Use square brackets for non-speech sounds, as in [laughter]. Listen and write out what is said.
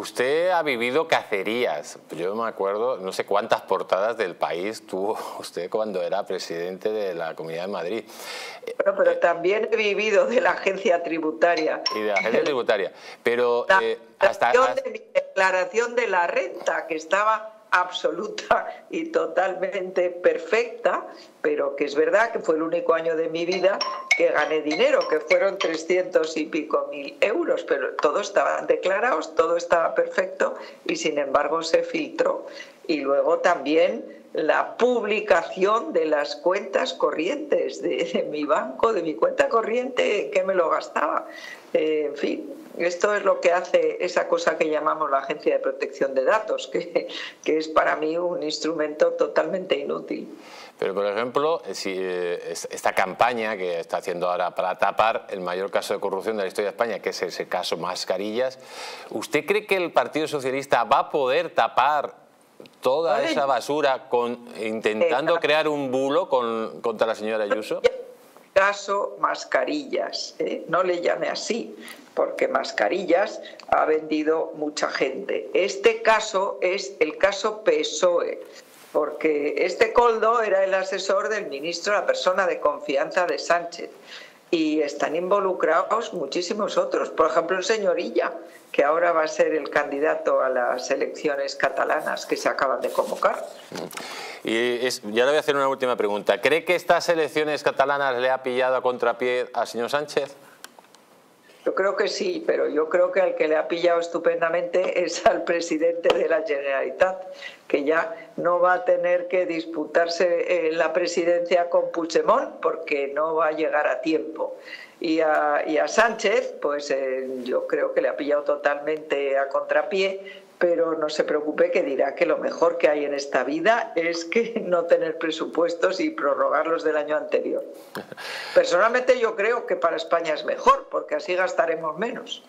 Usted ha vivido cacerías. Yo me acuerdo, no sé cuántas portadas del país tuvo [laughs] usted cuando era presidente de la Comunidad de Madrid. Bueno, pero también he vivido de la agencia tributaria. Y de la agencia tributaria. Pero eh, hasta, de mi declaración de la renta, que estaba absoluta y totalmente perfecta, pero que es verdad que fue el único año de mi vida que gané dinero, que fueron 300 y pico mil euros, pero todo estaban declarados, todo estaba perfecto y sin embargo se filtró. Y luego también la publicación de las cuentas corrientes de, mi banco, de mi cuenta corriente, que me lo gastaba. Eh, en fin, esto es lo que hace esa cosa que llamamos la Agencia de Protección de Datos, que, que es para mí un instrumento totalmente inútil. Pero, por ejemplo, si eh, esta campaña que está haciendo ahora para tapar el mayor caso de corrupción de la historia de España, que es ese caso Mascarillas, ¿usted cree que el Partido Socialista va a poder tapar toda esa basura con, intentando crear un bulo con, contra la señora Ayuso? Caso Mascarillas, ¿eh? no le llame así, porque mascarillas ha vendido mucha gente. Este caso es el caso PSOE, porque este Coldo era el asesor del ministro, la persona de confianza de Sánchez. Y están involucrados muchísimos otros, por ejemplo el señorilla, que ahora va a ser el candidato a las elecciones catalanas que se acaban de convocar. Y ya le voy a hacer una última pregunta. ¿Cree que estas elecciones catalanas le ha pillado a contrapié al señor Sánchez? Yo creo que sí, pero yo creo que al que le ha pillado estupendamente es al presidente de la Generalitat, que ya no va a tener que disputarse eh, la presidencia con Puigdemont porque no va a llegar a tiempo. Y a, Sánchez, pues eh, yo creo que le ha pillado totalmente a contrapié, pero no se preocupe que dirá que lo mejor que hay en esta vida es que [laughs] no tener presupuestos y prorrogarlos del año anterior. [laughs] Personalmente yo creo que para España es mejor, porque así gastaremos menos.